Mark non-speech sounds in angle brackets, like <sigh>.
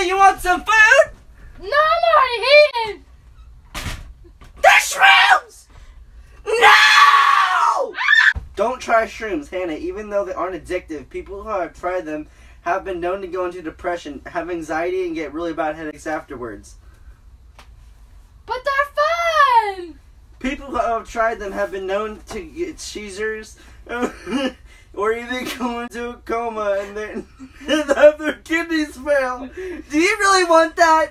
You want some food? No, I'm already eating. The shrooms! No! Don't try shrooms, Hannah. Even though they aren't addictive, people who have tried them have been known to go into depression, have anxiety, and get really bad headaches afterwards. But they're fun. People who have tried them have been known to get seizures <laughs> or even go into a coma and then Do you really want that?